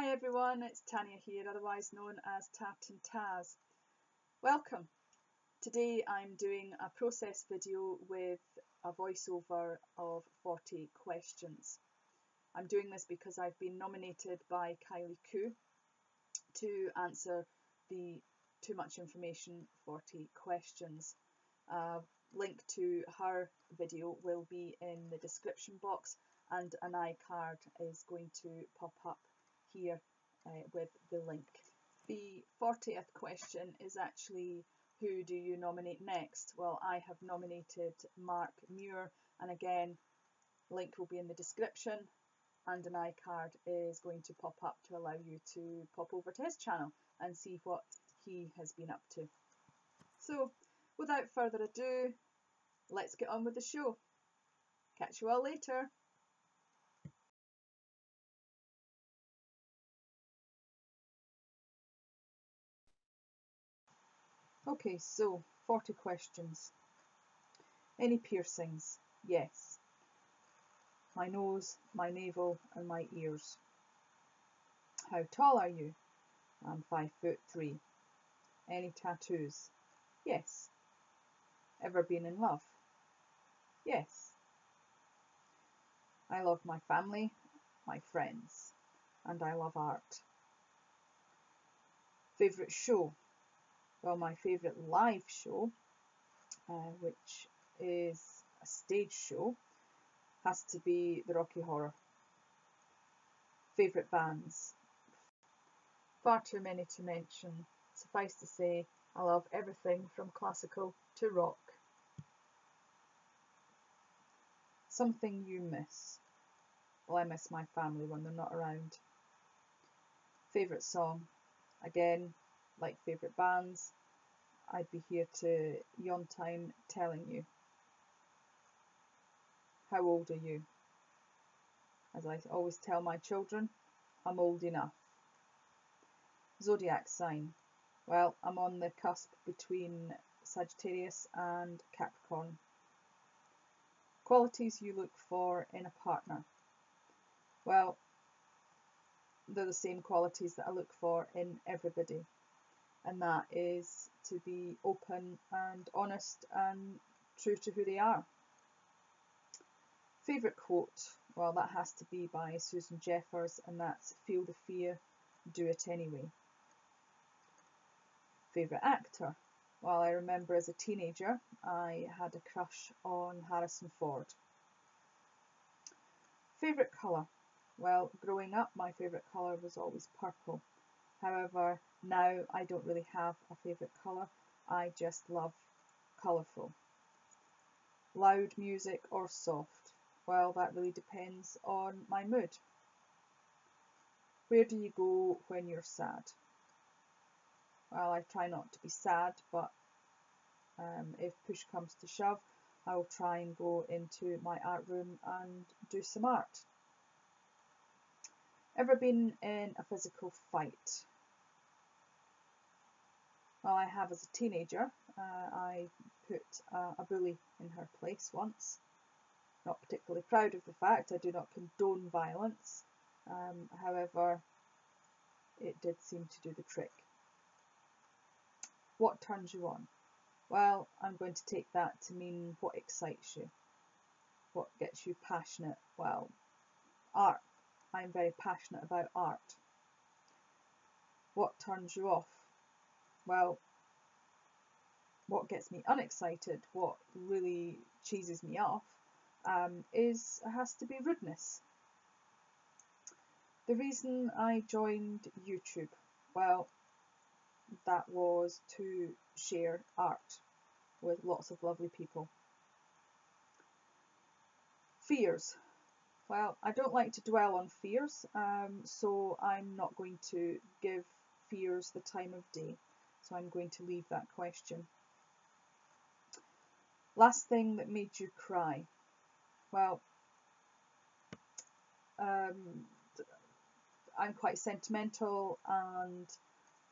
Hi everyone, it's Tanya here, otherwise known as Tartantaz. Welcome. Today I'm doing a process video with a voiceover of 40 questions. I'm doing this because I've been nominated by Kylie Koo to answer the Too Much Information 40 questions. Uh, link to her video will be in the description box and an iCard is going to pop up here uh, with the link. The 40th question is actually who do you nominate next? Well, I have nominated Mark Muir, and again, link will be in the description, and an iCard is going to pop up to allow you to pop over to his channel and see what he has been up to. So, without further ado, let's get on with the show. Catch you all later. Okay, so 40 questions. Any piercings? Yes. My nose, my navel, and my ears. How tall are you? I'm five foot three. Any tattoos? Yes. Ever been in love? Yes. I love my family, my friends, and I love art. Favourite show? Well, my favourite live show, uh, which is a stage show, has to be the Rocky Horror. Favourite bands? Far too many to mention. Suffice to say, I love everything from classical to rock. Something you miss? Well, I miss my family when they're not around. Favourite song? Again, like favourite bands, I'd be here to yon time telling you. How old are you? As I always tell my children, I'm old enough. Zodiac sign. Well, I'm on the cusp between Sagittarius and Capricorn. Qualities you look for in a partner. Well, they're the same qualities that I look for in everybody and that is to be open and honest and true to who they are. Favourite quote? Well, that has to be by Susan Jeffers, and that's Feel the fear, do it anyway. Favourite actor? Well, I remember as a teenager I had a crush on Harrison Ford. Favourite colour? Well, growing up, my favourite colour was always purple. However, now I don't really have a favourite colour, I just love colourful. Loud music or soft? Well, that really depends on my mood. Where do you go when you're sad? Well, I try not to be sad, but um, if push comes to shove, I will try and go into my art room and do some art. Ever been in a physical fight? Well, I have as a teenager. Uh, I put uh, a bully in her place once. Not particularly proud of the fact. I do not condone violence. Um, however, it did seem to do the trick. What turns you on? Well, I'm going to take that to mean what excites you. What gets you passionate? Well, art. I'm very passionate about art. What turns you off? well, what gets me unexcited, what really cheeses me off, um, is has to be rudeness. The reason I joined YouTube, well, that was to share art with lots of lovely people. Fears. Well, I don't like to dwell on fears, um, so I'm not going to give fears the time of day so I'm going to leave that question. Last thing that made you cry. Well, um, I'm quite sentimental and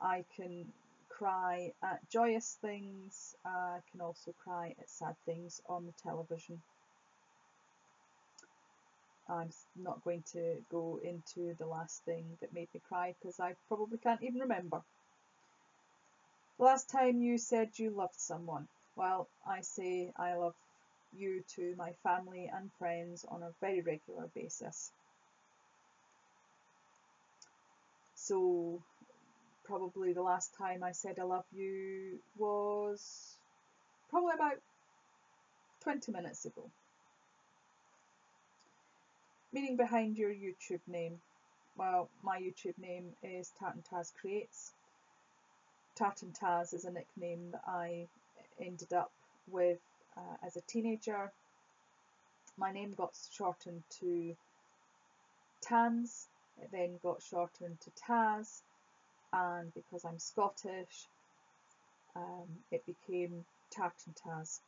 I can cry at joyous things. I can also cry at sad things on the television. I'm not going to go into the last thing that made me cry because I probably can't even remember. The last time you said you loved someone. Well, I say I love you to my family and friends on a very regular basis. So, probably the last time I said I love you was probably about 20 minutes ago. Meaning behind your YouTube name. Well, my YouTube name is Tartantaz Creates. Tartantaz is a nickname that I ended up with uh, as a teenager. My name got shortened to Tans, it then got shortened to Taz, and because I'm Scottish, um, it became Tat and Taz.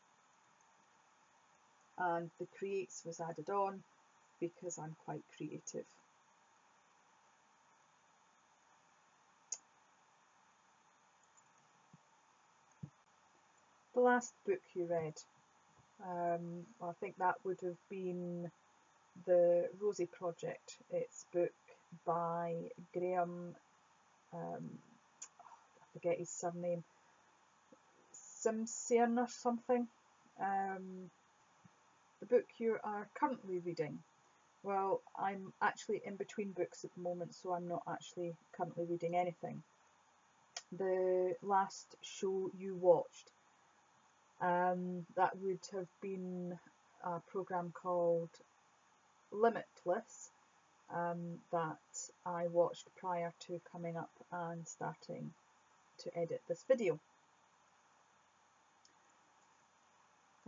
And the creates was added on because I'm quite creative. The last book you read, um, I think that would have been the Rosie Project. It's book by Graeme, um, I forget his surname, Simsion or something. Um, the book you are currently reading well, I'm actually in between books at the moment, so I'm not actually currently reading anything. The last show you watched, um, that would have been a program called Limitless um, that I watched prior to coming up and starting to edit this video.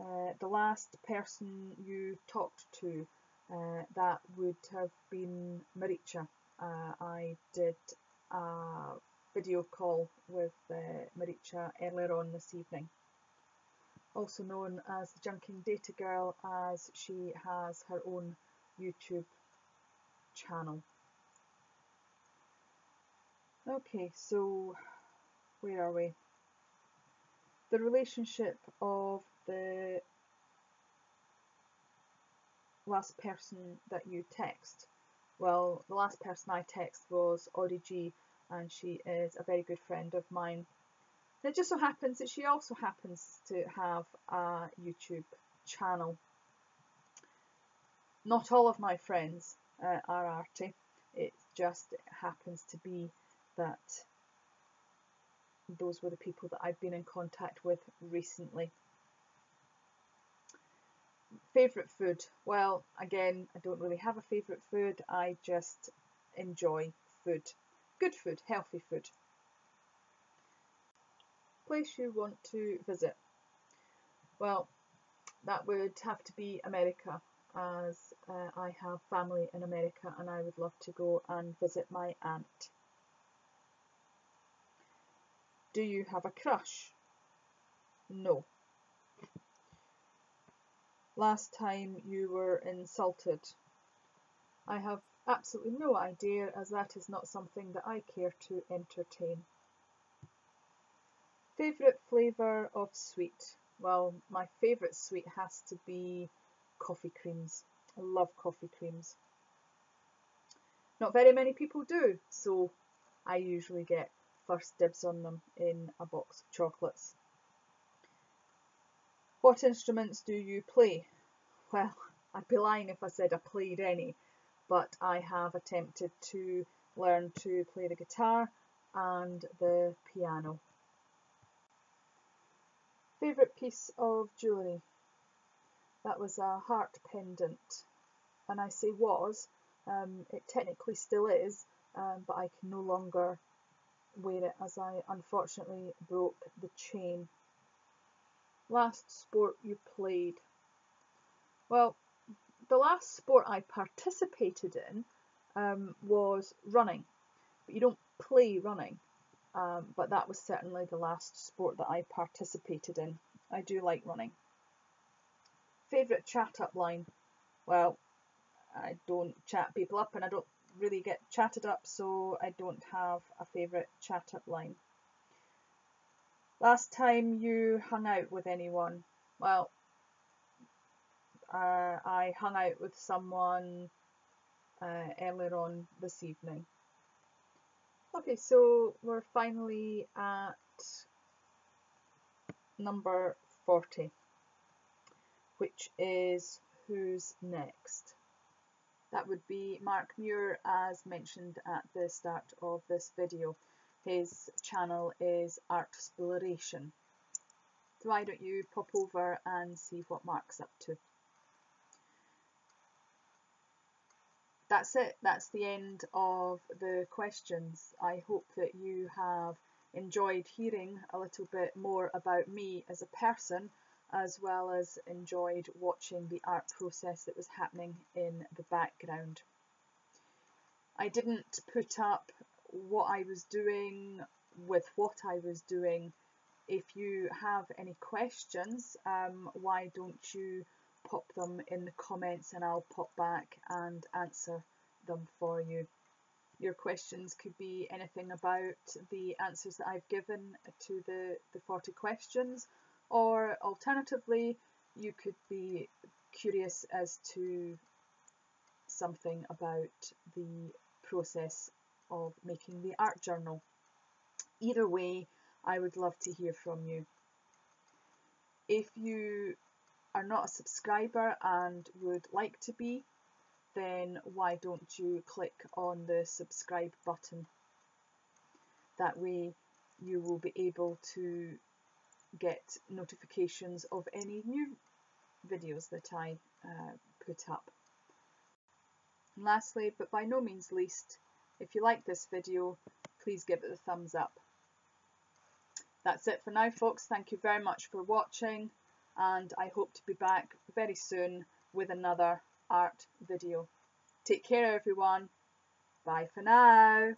Uh, the last person you talked to uh, that would have been Maricha. Uh, I did a video call with uh, Maricha earlier on this evening. Also known as the Junking Data Girl as she has her own YouTube channel. Okay, so where are we? The relationship of the last person that you text? Well, the last person I text was Audie G, and she is a very good friend of mine. And it just so happens that she also happens to have a YouTube channel. Not all of my friends uh, are arty. It just happens to be that those were the people that I've been in contact with recently. Favourite food? Well, again, I don't really have a favourite food. I just enjoy food. Good food, healthy food. Place you want to visit? Well, that would have to be America, as uh, I have family in America and I would love to go and visit my aunt. Do you have a crush? No last time you were insulted. I have absolutely no idea as that is not something that I care to entertain. Favourite flavour of sweet? Well, my favourite sweet has to be coffee creams. I love coffee creams. Not very many people do, so I usually get first dibs on them in a box of chocolates. What instruments do you play? Well, I'd be lying if I said I played any, but I have attempted to learn to play the guitar and the piano. Favourite piece of jewellery? That was a heart pendant. And I say was, um, it technically still is, um, but I can no longer wear it as I unfortunately broke the chain last sport you played? Well, the last sport I participated in um, was running. But you don't play running, um, but that was certainly the last sport that I participated in. I do like running. Favourite chat up line? Well, I don't chat people up and I don't really get chatted up, so I don't have a favourite chat up line. Last time you hung out with anyone? Well, uh, I hung out with someone uh, earlier on this evening. Okay, so we're finally at number 40, which is Who's Next? That would be Mark Muir as mentioned at the start of this video. His channel is Artsploration. So why don't you pop over and see what Mark's up to. That's it, that's the end of the questions. I hope that you have enjoyed hearing a little bit more about me as a person as well as enjoyed watching the art process that was happening in the background. I didn't put up what I was doing with what I was doing. If you have any questions, um, why don't you pop them in the comments and I'll pop back and answer them for you. Your questions could be anything about the answers that I've given to the, the 40 questions or alternatively you could be curious as to something about the process of making the art journal. Either way, I would love to hear from you. If you are not a subscriber and would like to be, then why don't you click on the subscribe button? That way you will be able to get notifications of any new videos that I uh, put up. And lastly, but by no means least, if you like this video, please give it a thumbs up. That's it for now folks, thank you very much for watching and I hope to be back very soon with another art video. Take care everyone, bye for now.